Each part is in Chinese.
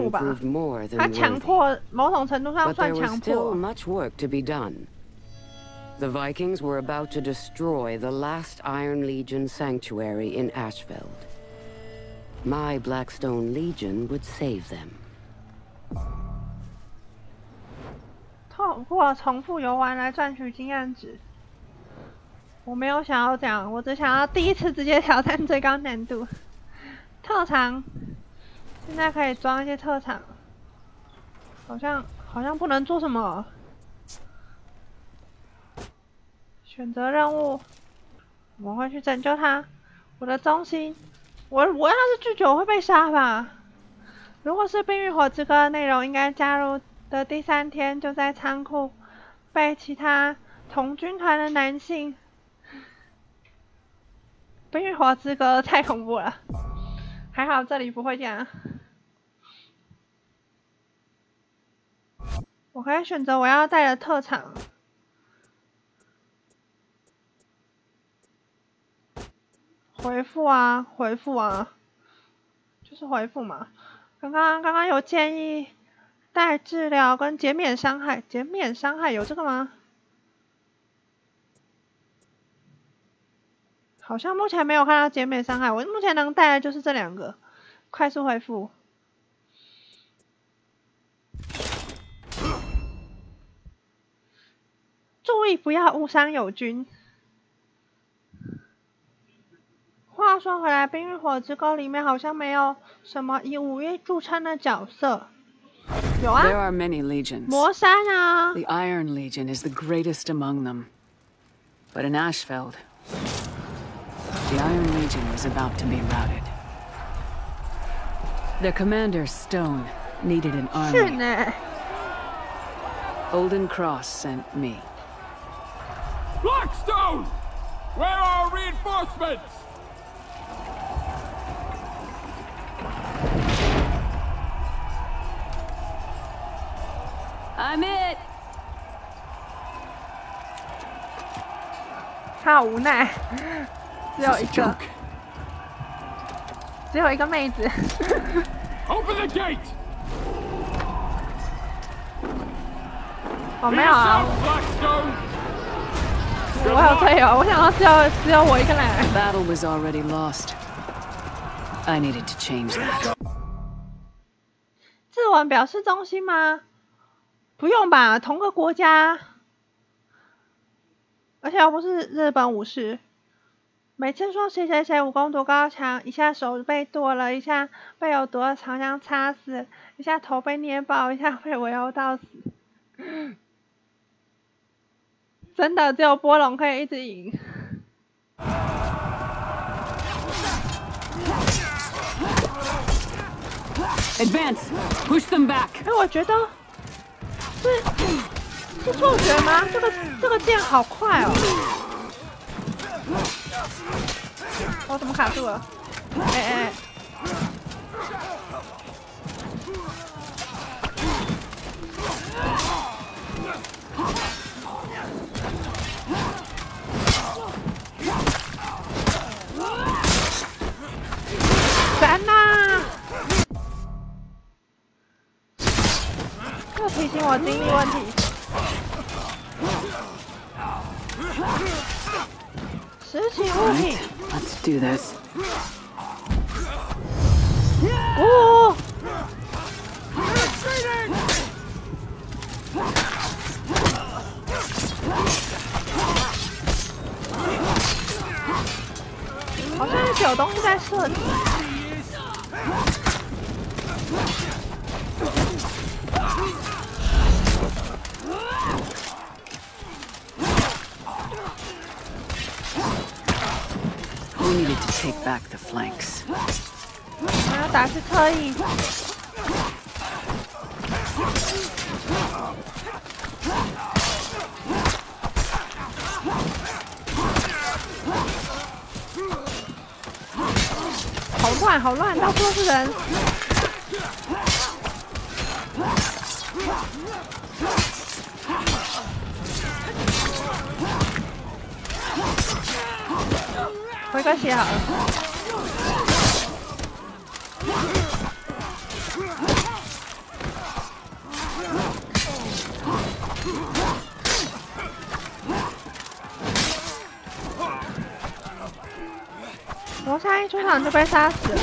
办法拒绝加入 Warden 吧？ proved more 他 than 强 worthy. 迫，某种程度上 But 算 there was 强 still 迫。 much work to be done. The Vikings were about to destroy the last Iron Legion sanctuary in Ashfeld. My Blackstone Legion would save them. 透过重复游玩来赚取经验值。我没有想要这样，我只想要第一次直接挑战最高难度。特长， 现在可以装一些特产，好像好像不能做什么。选择任务，我会去拯救他。我的中心，我我要是拒绝我会被杀吧？如果是《冰与火之歌》的内容，应该加入的第三天就在仓库被其他同军团的男性。《冰与火之歌》太恐怖了，还好这里不会这样。我可以选择我要带的特长。回复啊，回复啊，就是回复嘛。刚刚刚刚有建议带治疗跟减免伤害，减免伤害有这个吗？好像目前没有看到减免伤害，我目前能带的就是这两个，快速恢复。不要误伤友军。话说回来，《冰与火之歌》里面好像没有什么以武艺著称的角色。有啊 There 啊，are many legions. 魔山啊，The Iron Legion is the greatest among them. But in Ashfeld, the Iron Legion was about to be routed. Their commander, Stone, needed an army. 呢。Olden Cross sent me. Blackstone! Where are our reinforcements? I'm it! 他好无奈，只有 This 一 is a 个， joke. 只有一个妹子。 Open the gate! 我没有啊， Yourself, Blackstone! 我有队友，我想到只有只有我一个人。Battle was already lost. I needed to change that. 自文表示中心吗？不用吧，同个国家，而且又不是日本武士。每次说谁谁谁武功多高强，一下手被剁了，一下被有毒的长枪插死，一下头被捏爆，一下被围殴到死。真的只有波龙可以一直赢。Advance! Push them back! 哎，我觉得是是错觉吗？这个这个剑好快哦！我怎么卡住了？哎哎，我精力问题。拾起物品。 Let's do this. Back the flanks. 我要打是特意。好乱，好乱，到处都是人。没关系好了。魔杀一出场就被杀死了，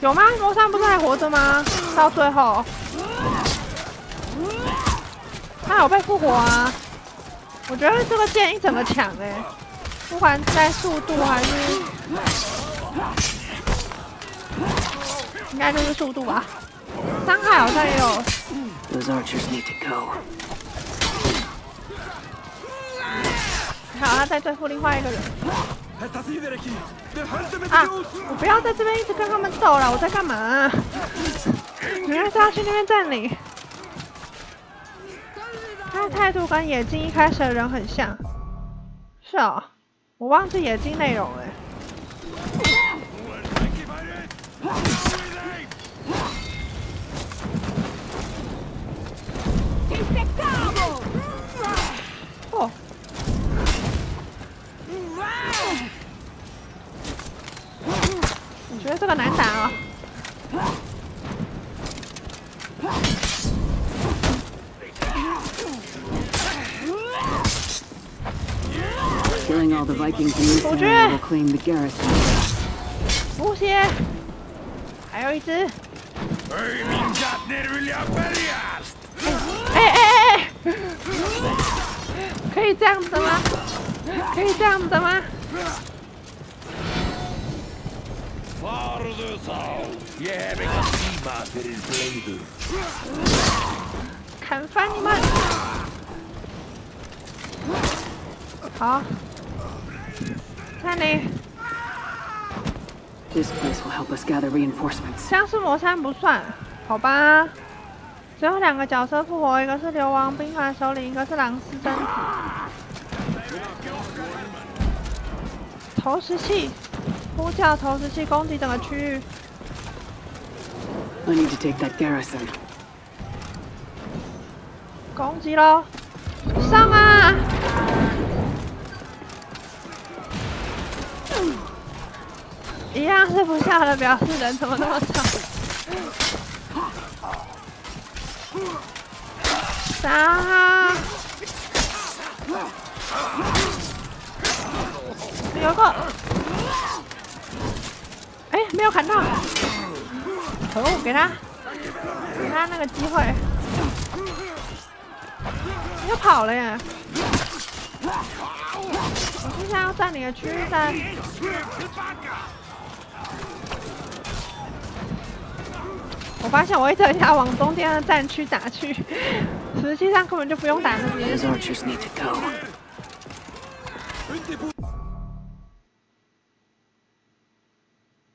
有吗？魔杀不是还活着吗？到最后，他有被复活啊！我觉得这个剑一怎么抢呢，不管在速度还是，应该就是速度吧。伤害好像也有。Those archers need to go. 好，他在对付另外一个人。啊！我不要在这边一直跟他们斗了，我在干嘛？原来是要去那边占领。态度跟野金一开始的人很像。是哦，我忘记野金内容了。哦。我觉得这个难打啊。The garrison. 补血，还有一只。哎哎哎哎！可以这样子的吗？可以这样子的吗.砍翻你们！好，看你 This place will help us gather reinforcements. 僵尸魔山不算，好吧？最后两个角色复活，一个是流亡兵团首领，一个是狼师真子。投石器，呼叫投石器攻击整个区域。I need to take that garrison. 攻击喽！上啊！一样是不下的表示人怎么那么少？杀啊！有个，哎，没有砍到，可恶！给他，给他那个机会。又跑了呀！我现在要占领的区域在。我发现我一直很想往中间的战区打去，实际上根本就不用打那边.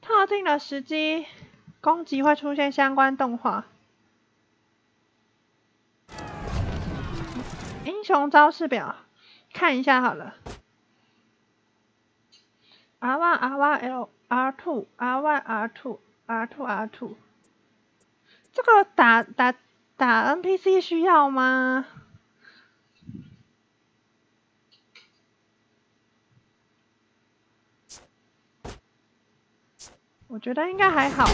特定的时机，攻击会出现相关动画。英雄招式表，看一下好了。R one R one L R two R one R two R two R two，这个打打打 NPC 需要吗？我觉得应该还好。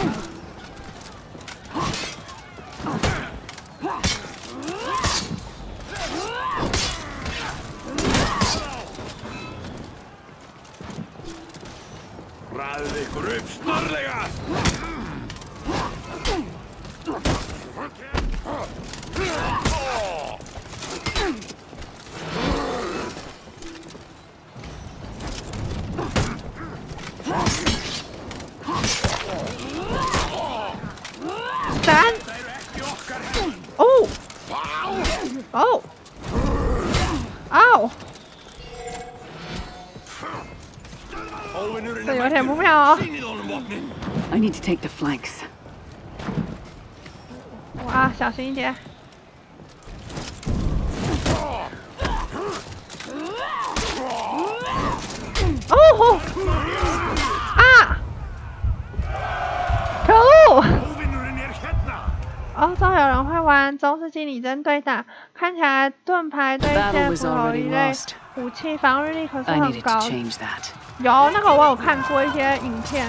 Snarlega! Stand. Oh. Oh. Ow. 这有点不妙哦。Sýnið honum vopnin! I need to take the flanks. 啊，小心一点！哦吼！啊！哦，这有人会玩，中世纪拟真对的。看起来盾牌对剑斧一类武器防御力可是很高。有那个我有看过一些影片。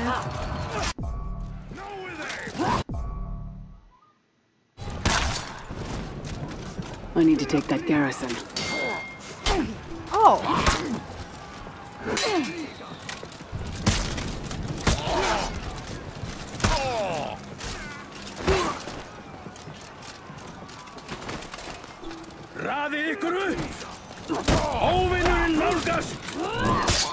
I need to take that garrison. Oh. 哦，哦 Raðið ykkur upp! Óvinnurinn nálgast!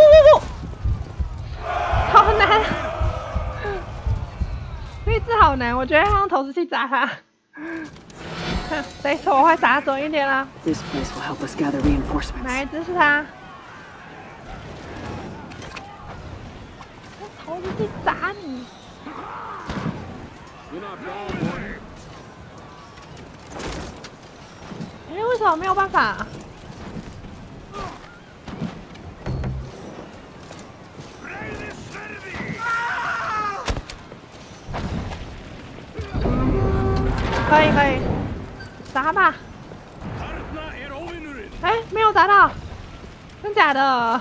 好难，我觉得要用投石器砸它。哼这一次我会打准一点啦。This place will help us gather 一只是它？用投石器砸你.哎，为什么没有办法？可以可以，砸吧 er! 哎，没有砸到，真假的.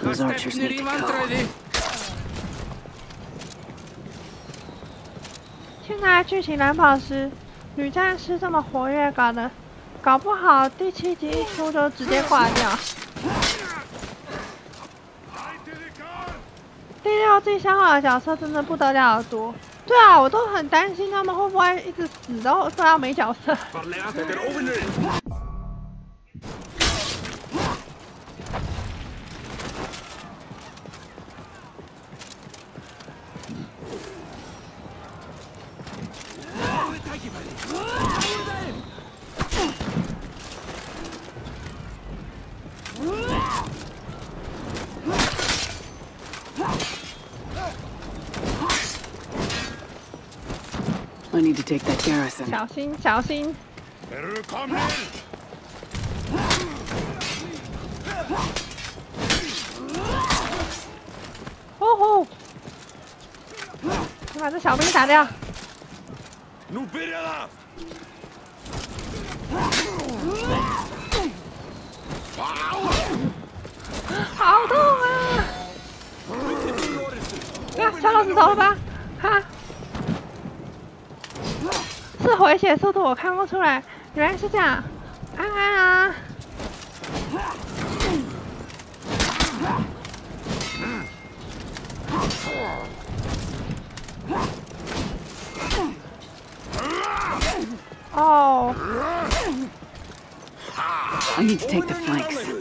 现在剧情蓝宝石女战士这么活跃，搞的搞不好第七集一出就直接挂掉。第六季消耗的角色真的不得了的多。对啊，我都很担心他们会不会一直死然后都要没角色。to take the garrison 小心小心。哦吼，你把这小兵打掉。好痛啊。啊，小老师走了吧？是回血速度我看不出来，原来是这样。安安啊！哦，I need to take the flanks.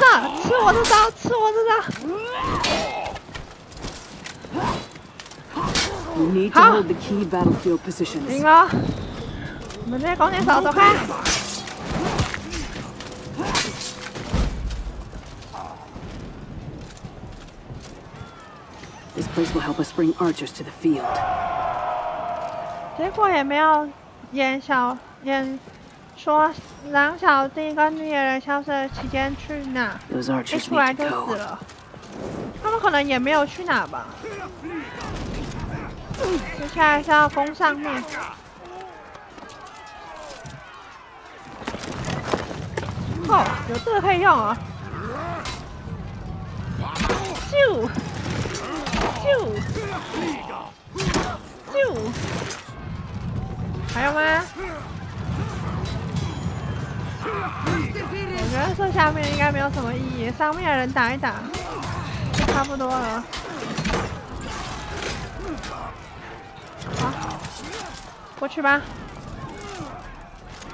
哈，吃我这招，吃我这招！We need to hold the key battlefield positions. 赢了，我们这些弓箭手走开！This place will help us bring archers to the field. 结果也没有演小演说狼小弟跟绿野人消失的期间去哪，一出来就死了。他们可能也没有去哪吧。接下来是要攻上面。哦，有这个可以用哦。咻，咻，咻，还有吗？我觉得这下面应该没有什么意义，上面的人打一打就差不多了。过去吧。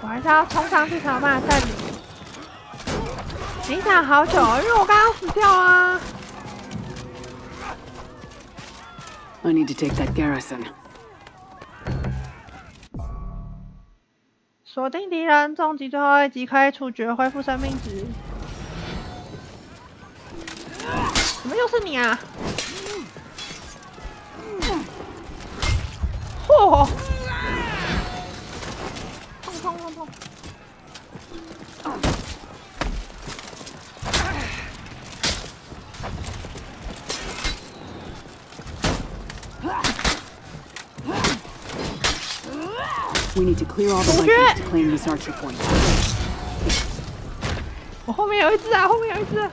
我还是要冲上去才有办法占领。你想好久哦，因为我刚刚死掉啊。I need to take that garrison. 锁定敌人，终极最后一击可以处决，恢复生命值。怎么又是你啊？嚯！痛痛痛痛！ We need to clear all the Soldier! Vikings to claim this archer point. 我后面有一只啊，后面有一只。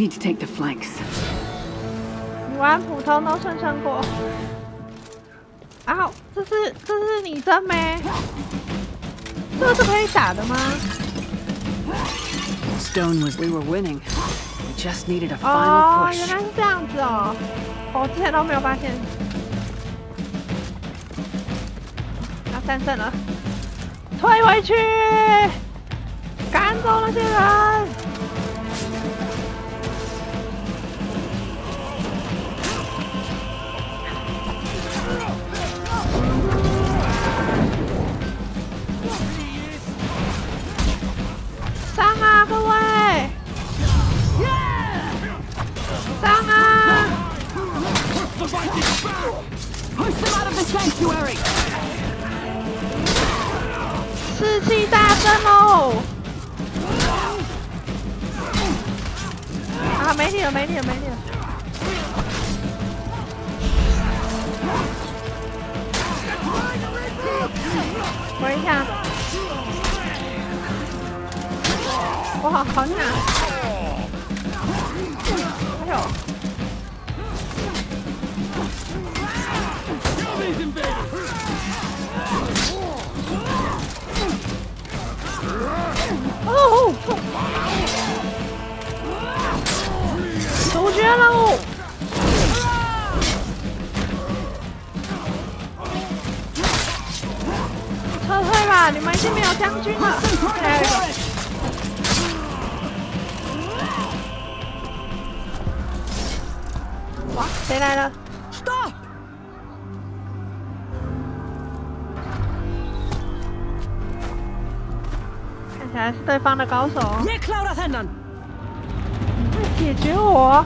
need to take the flanks. 你玩普通都顺顺过。啊，这是这是你真没？这个是可以打的吗？ Stone was we were winning. We just needed a 哦 final，原 push. 来是这样子哦，我之前都没有发现。要战胜了，退回去，赶走那些人。 士气大增哦！啊没你了没你了没你了。一下。我好好将军了。还有一个。哇，谁来了？Stop! 看起来是对方的高手哦。Nie klara hennan! 解决我？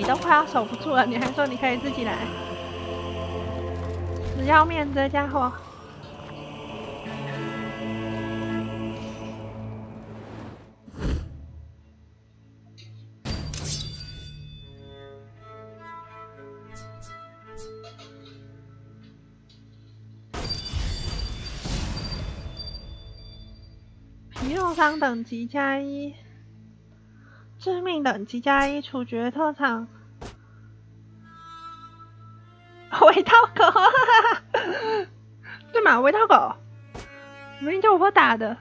你都快要守不住了，你还说你可以自己来？死要面这家伙！皮肉伤等级加一，致命等级加一，处决特长。围套狗，对嘛？围套狗，明明就我打的。